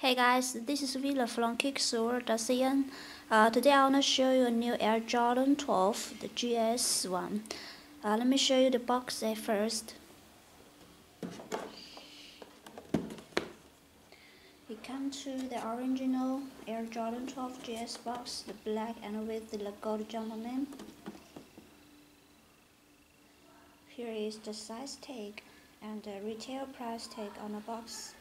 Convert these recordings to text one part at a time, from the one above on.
Hey guys, this is Vera from Kicksworld.cn. Uh, today I want to show you a new Air Jordan 12, the GS one. Uh, let me show you the box at first. It comes to the original Air Jordan 12 GS box, the black and with the gold name. Here is the size tag and the retail price tag on the box.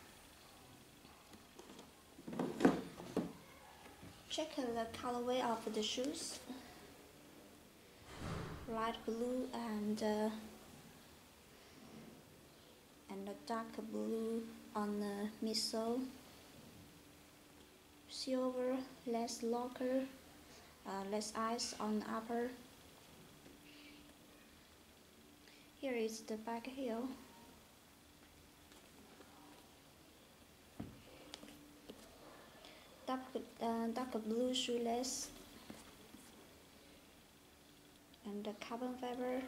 Check the colorway of the shoes. Light blue and uh, and dark blue on the midsole. Silver less locker uh, less ice on the upper. Here is the back heel dark, uh, dark blue shoelace and the carbon fiber.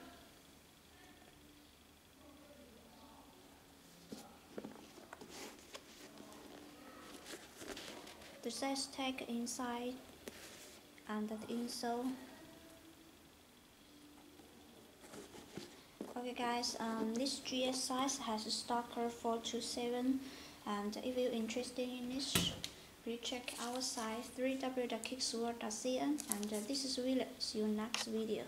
The size tag inside and the insole. Okay guys um, this GS size has a stocker 427 and if you're interested in this Please check our site www.kicksworld.cn and uh, this is William. See you next video.